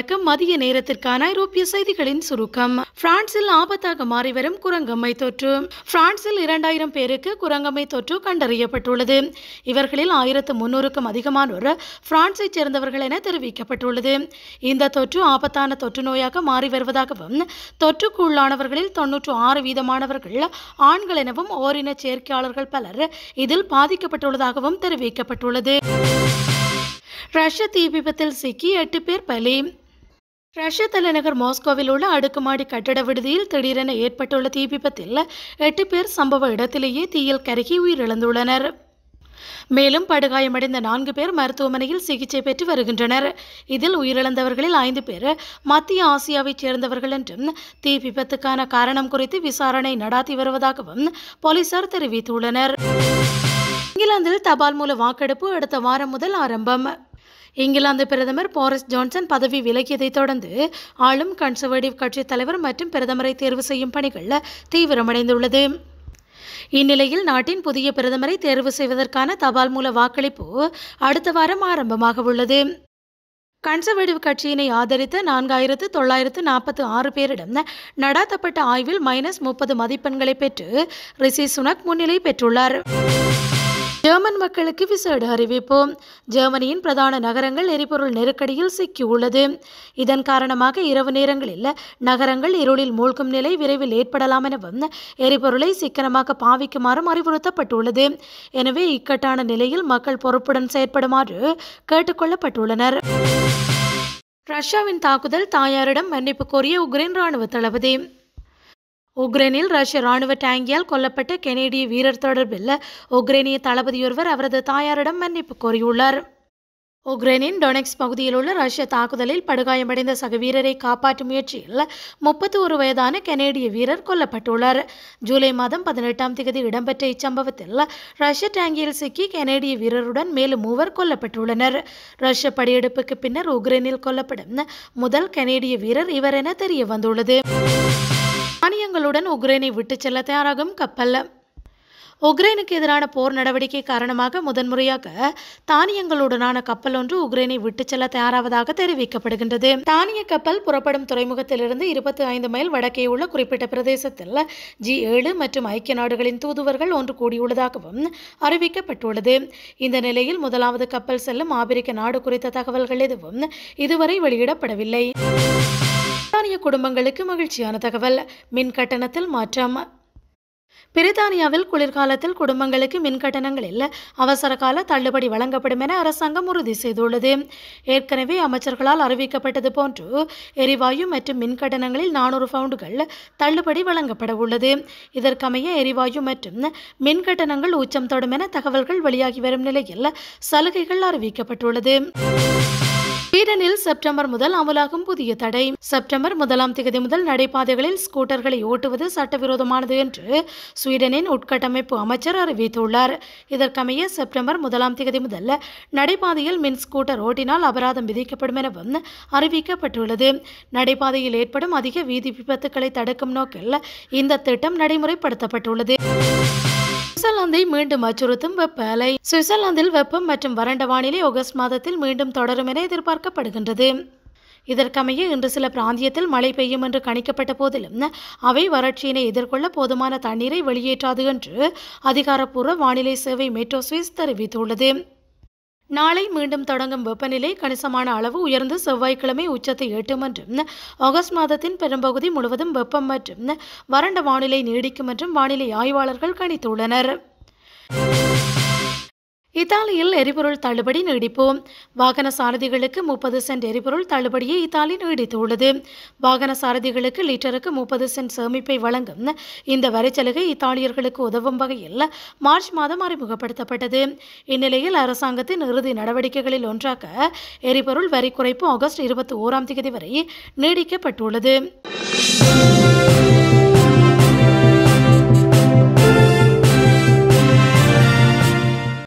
வணக்கம். மதிய நேரத்திற்கான ஐரோப்பிய செய்திகளின் சுருக்கம். பிரான்சில் ஆபத்தாக மாறி வரும் குரங்கம்மை தொற்று. பிரான்சில் இரண்டாயிரம் பேருக்கு குரங்கம்மை தொற்று கண்டறியப்பட்டுள்ளது. இவர்களில் ஆயிரத்து முன்னூறுக்கும் அதிகமானோர் பிரான்சைச் சேர்ந்தவர்கள் என தெரிவிக்கப்பட்டுள்ளது. இந்த தொற்று ஆபத்தான தொற்று நோயாக மாறி வருவதாகவும் தொற்றுக்கு உள்ளானவர்களில் தொன்னூற்று ஆறு வீதமானவர்கள் ஆண்கள் எனவும் ஓரின சேர்க்கையாளர்கள் பலர் இதில் பாதிக்கப்பட்டுள்ளதாகவும் தெரிவிக்கப்பட்டுள்ளது. ரஷ்ய தீ விபத்தில் சிக்கி எட்டு பேர் பலி. ரஷ்ய தலைநகர் மாஸ்கோவில் உள்ள அடுக்குமாடி கட்டட விடுதியில் திடீரென ஏற்பட்டுள்ள தீ விபத்தில் எட்டு பேர் சம்பவ இடத்திலேயே தீயில் கருகி உயிரிழந்துள்ளனர். மேலும் படுகாயமடைந்த நான்கு பேர் மருத்துவமனையில் சிகிச்சை பெற்று வருகின்றனர். இதில் உயிரிழந்தவர்களில் ஐந்து பேர் மத்திய ஆசியாவைச் சேர்ந்தவர்கள் என்றும் தீ விபத்துக்கான காரணம் குறித்து விசாரணை நடாத்தி வருவதாகவும் போலீசார் தெரிவித்துள்ளனர். இங்கிலாந்தில் தபால் மூல வாக்கெடுப்பு அடுத்த வாரம் முதல் ஆரம்பம். இங்கிலாந்து பிரதமர் போரிஸ் ஜான்சன் பதவி விலகியதைத் தொடர்ந்து ஆளும் கன்சர்வேட்டிவ் கட்சித் தலைவர் மற்றும் பிரதமரை தேர்வு செய்யும் பணிகள் தீவிரமடைந்துள்ளது. இந்நிலையில் நாட்டின் புதிய பிரதமரை தேர்வு செய்வதற்கான தபால் மூல வாக்களிப்பு அடுத்த வாரம் ஆரம்பமாக உள்ளது. கன்சர்வேட்டிவ் கட்சியினை ஆதரித்த நான்காயிரத்து தொள்ளாயிரத்து நாற்பத்தி ஆறு பேரிடம் நடாத்தப்பட்ட ஆய்வில் மைனஸ் முப்பது மதிப்பெண்களை பெற்று ரிஷி சுனக் முன்னிலை பெற்றுள்ளார். ஜெர்மன் மக்களுக்கு விசேட அறிவிப்பு ஜெர்மனியின் பிரதான நகரங்கள் எரிபொருள் நெருக்கடியில் சிக்கியுள்ளது. இதன் காரணமாக இரவு நேரங்களில் நகரங்கள் இருளில் மூழ்கும் நிலை விரைவில் ஏற்படலாம் எனவும் எரிபொருளை சிக்கனமாக பாவிக்குமாறும் அறிவுறுத்தப்பட்டுள்ளது. எனவே இக்கட்டான நிலையில் மக்கள் பொறுப்புடன் செயற்படுமாறு கேட்டுக்கொள்ளப்பட்டுள்ளனர். ரஷ்யாவின் தாக்குதல் தாயாரிடம் மன்னிப்பு கோரிய உக்ரைன் ராணுவ தளபதி. உக்ரைனில் ரஷ்ய ராணுவ டேங்கியால் கொல்லப்பட்ட கெனேடிய வீரர் தொடர்பில் உக்ரைனிய தளபதியொருவர் அவரது தாயாரிடம் மன்னிப்பு கோரியுள்ளார். உக்ரைனின் டொனெக்ஸ் பகுதியில் உள்ள ரஷ்ய தாக்குதலில் படுகாயமடைந்த சக வீரரை காப்பாற்றும் முயற்சியில் முப்பத்தி ஒரு வயதான கெனேடிய வீரர் கொல்லப்பட்டுள்ளார். ஜூலை மாதம் பதினெட்டாம் தேதி இடம்பெற்ற இச்சம்பவத்தில் ரஷ்ய டேங்கியில் சிக்கி கெனேடிய வீரருடன் மேலும் மூவர் கொல்லப்பட்டுள்ளனர். ரஷ்ய படையெடுப்புக்கு பின்னர் உக்ரைனில் கொல்லப்படும் முதல் கெனேடிய வீரர் இவர் என தெரிய வந்துள்ளது தானியங்களுடன் உக்ரைனை விட்டு செல்ல தயாராகும் கப்பல். உக்ரைனுக்கு எதிரான போர் நடவடிக்கை காரணமாக முதன்முறையாக தானியங்களுடனான கப்பல் ஒன்று உக்ரைனை விட்டுச் செல்ல தயாராவதாக தெரிவிக்கப்படுகின்றது. தானிய கப்பல் புறப்படும் துறைமுகத்திலிருந்து இருபத்தி ஐந்து மைல் வடக்கே உள்ள குறிப்பிட்ட பிரதேசத்தில் ஜி ஏழு மற்றும் ஐக்கிய நாடுகளின் தூதுவர்கள் ஒன்று கூடியுள்ளதாகவும் அறிவிக்கப்பட்டுள்ளது. இந்த நிலையில் முதலாவது கப்பல் செல்லும் ஆப்பிரிக்க நாடு குறித்த தகவல்கள் எதுவும் இதுவரை வெளியிடப்படவில்லை. பிரித்தானிய குடும்பங்களுக்கு மகிழ்ச்சியான தகவல். மின் கட்டணத்தில் மாற்றம். பிரித்தானியாவில் குளிர்காலத்தில் குடும்பங்களுக்கு மின் கட்டணங்களில் அவசர கால தள்ளுபடி வழங்கப்படும் என அரசாங்கம் உறுதி செய்துள்ளது. ஏற்கனவே அமைச்சர்களால் அறிவிக்கப்பட்டது போன்று எரிவாயு மற்றும் மின் கட்டணங்களில் நானூறு பவுண்டுகள் தள்ளுபடி வழங்கப்பட உள்ளது. இதற்கமைய எரிவாயு மற்றும் மின் கட்டணங்கள் உச்சம் தொடும் என தகவல்கள் வெளியாகி வரும் நிலையில் சலுகைகள் அறிவிக்கப்பட்டுள்ளது. ஸ்வீடனில் செப்டம்பர் முதல் அமலாகும் புதிய தடை. செப்டம்பர் முதலாம் தேதி முதல் நடைபாதைகளில் ஸ்கூட்டர்களை ஓட்டுவது சட்டவிரோதமானது என்று ஸ்வீடனின் உட்கட்டமைப்பு அமைச்சர் அறிவித்துள்ளார். இதற்கமைய செப்டம்பர் முதலாம் தேதி முதல் நடைபாதையில் மின் ஸ்கூட்டர் ஓட்டினால் அபராதம் விதிக்கப்படும் எனவும் அறிவிக்கப்பட்டுள்ளது. நடைபாதையில் ஏற்படும் அதிக வீதி விபத்துக்களை தடுக்கும் நோக்கில் இந்த திட்டம் நடைமுறைப்படுத்தப்பட்டுள்ளது. சுவிட்சர்லாந்தை மீண்டும் அச்சுறுத்தும் வெப்ப அலை. சுவிட்சர்லாந்தில் வெப்பம் மற்றும் வறண்ட வானிலை ஆகஸ்ட் மாதத்தில் மீண்டும் தொடரும் என எதிர்பார்க்கப்படுகின்றது. இதற்கமைய இன்று சில பிராந்தியத்தில் மழை பெய்யும் என்று கணிக்கப்பட்ட போதிலும் அவை வறட்சியினை எதிர்கொள்ள போதுமான தண்ணீரை வெளியேற்றாது என்று அதிகாரப்பூர்வ வானிலை சேவை மெட்ரோ சுவிஸ் தெரிவித்துள்ளது. நாளை மீண்டும் தொடங்கும் வெப்பநிலை கணிசமான அளவு உயர்ந்து செவ்வாய்க்கிழமை உச்சத்தை எட்டும் என்றும் ஆகஸ்ட் மாதத்தின் பெரும்பகுதி முழுவதும் வெப்பம் மற்றும் வறண்ட வானிலை நீடிக்கும் என்றும் வானிலை ஆய்வாளர்கள் கணித்துள்ளனர். இத்தாலியில் எரிபொருள் தள்ளுபடி நீடிப்போம். வாகன சாரதிகளுக்கு முப்பது சென்ட் எரிபொருள் தள்ளுபடியை இத்தாலி நீடித்துள்ளது. வாகன சாரதிகளுக்கு லிட்டருக்கு முப்பது சென்ட் சேமிப்பை வழங்கும் இந்த வரிச்சலுகை இத்தாலியர்களுக்கு உதவும் வகையில் மார்ச் மாதம் அறிமுகப்படுத்தப்பட்டது. இந்நிலையில் அரசாங்கத்தின் இறுதி நடவடிக்கைகளில் ஒன்றாக எரிபொருள் வரி குறைப்பு ஆகஸ்ட் இருபத்தி ஓராம் தேதி வரை நீடிக்கப்பட்டுள்ளது.